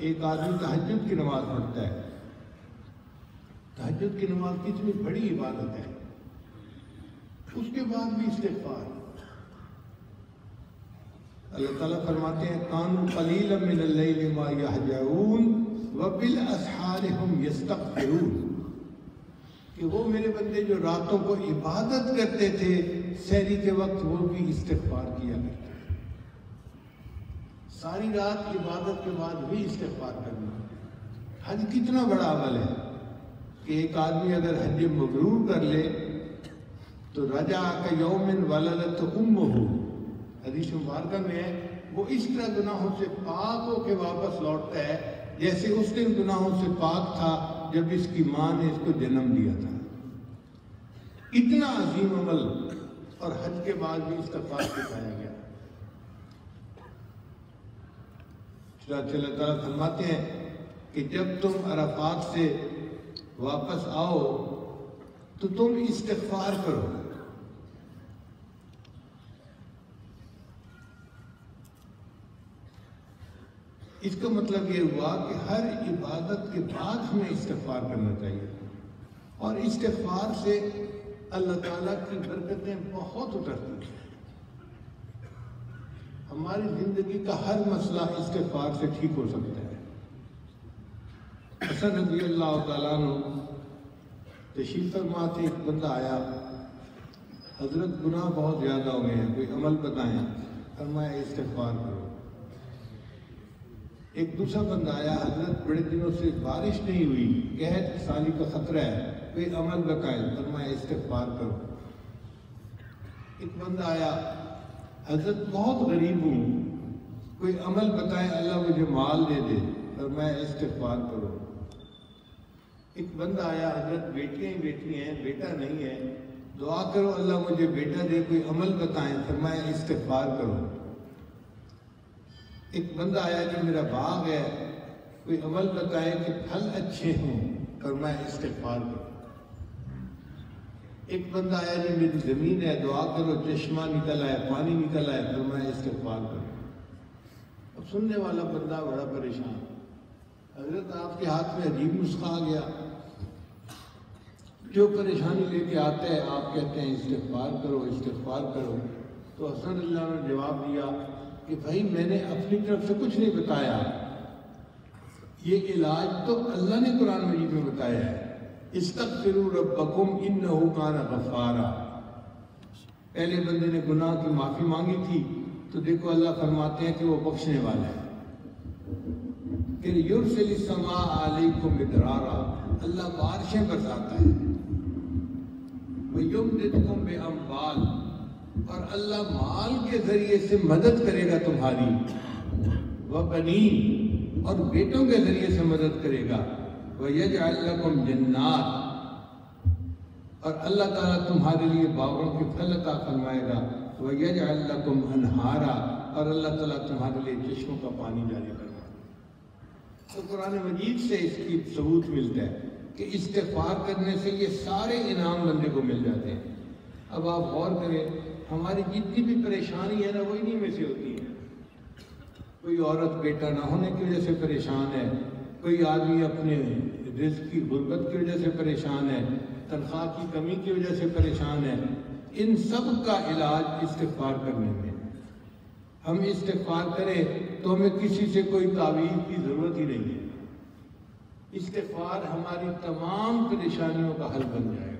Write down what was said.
एक आदमी तहजद की नमाज़ पढ़ता है। तहजद की नमाज़ कितनी बड़ी इबादत है। उसके बाद भी इस्तेफार अल्लाह ताला फरमाते हैं, कानू कलील मिन मा यहजऊन व बिल असहार हम यस्तगफिरून. कि वो मेरे बंदे जो रातों को इबादत करते थे सहरी के वक्त वो भी इस्तेफार किया करते सारी रात इबादत के बाद भी इस्तेफार करना हज कितना बड़ा अमल है कि एक आदमी अगर हज मबरूर कर ले तो रजा का यौमिन वलदत उम्म हो हदीस मुबारक में है, वो इस तरह गुनाहों से पाक होके वापस लौटता है, जैसे उस दिन गुनाहों से पाक था, जब इसकी माँ ने इसको जन्म दिया था। इतना अजीम अमल, और हज के बाद भी इसका पाक दिखाया गया। ताला फरमाते हैं कि जब तुम अरफात से वापस आओ तो तुम इस्तफार करो। इसका मतलब ये हुआ कि हर इबादत के बाद हमें इस्तफार करना चाहिए। और इस्तफार से अल्लाह ताला की बरकतें बहुत उतरती हैं। हमारी ज़िंदगी का हर मसला इसके पार से ठीक हो सकता है। हसन रबी अल्लाह तशीफ फरमाते, एक बंदा आया, हज़रत गुनाह बहुत ज़्यादा हो गए हैं, कोई अमल बताएँ। फरमाया इस्तफार करो। एक दूसरा बंदा आया, हज़रत, बड़े दिनों से बारिश नहीं हुई कहत साली का खतरा है, कोई अमल बताए। फरमाया इस्तेफार करो। एक बंदा आया हज़रत बहुत गरीब हूँ कोई अमल बताए, अल्लाह मुझे माल दे दे, और मैं इस्तेफार करो। एक बंदा आया, हज़रत, बेटियाँ ही बेटी हैं, बेटा नहीं है। दुआ करो, अल्लाह मुझे बेटा दे, कोई अमल बताएँ, फिर मैं इस्तेफार करो। एक बंदा आया जो मेरा बाग है, कोई अमल बताए कि फल अच्छे हों, और मैं इस्तेफार करूँ। एक बंदा आया जी, मेरी ज़मीन है, दुआ करो, चश्मा निकल आए पानी निकल आए फिर मैं इस्तेफार करूँ। अब सुनने वाला बंदा बड़ा परेशान। हज़रत आपके हाथ में अजीब नुस्खा आ गया। जो परेशानी लेके आते हैं, आप कहते हैं इस्तेफार करो इस्तेफार करो। तो हसन अल्लाह ने जवाब दिया कि भाई, मैंने अपनी तरफ़ से कुछ नहीं बताया। ये इलाज तो अल्लाह ने कुरान मजीद में बताया है। पहले बंदे ने गुनाह की माफ़ी मांगी थी तो देखो अल्लाह फरमाते हैं कि वो बख्शने वाला है। फिर युरसमा अल्लाह बारिशें बरसाता है। अम्बाल और अल्लाह माल के ज़रिए से मदद करेगा तुम्हारी। वह बनी और बेटों के ज़रिए से मदद करेगा। यज जन्नात। और अल्लाह ताला तुम्हारे लिए बागों की फल अता फरमाएगा। यज अनहारा। और अल्लाह ताला तुम्हारे लिए चश्मों का पानी जारी करेगा तो कुरान मजीद से इसकी सबूत मिलता है कि इस्तेफार करने से ये सारे इनाम बंदे को मिल जाते हैं। अब आप गौर करें, हमारी जितनी भी परेशानी है ना, वो इन्हीं में से होती है। कोई औरत बेटा ना होने की वजह से परेशान है कोई आदमी अपने रिस्क की गुर्बत की वजह से परेशान है, तनख्वाह की कमी की वजह से परेशान है, इन सब का इलाज इस्तेफार करने में। हम इस्तेफार करें तो हमें किसी से कोई तावीज़ की ज़रूरत ही नहीं है। इस्तेफार हमारी तमाम परेशानियों का हल बन जाएगा।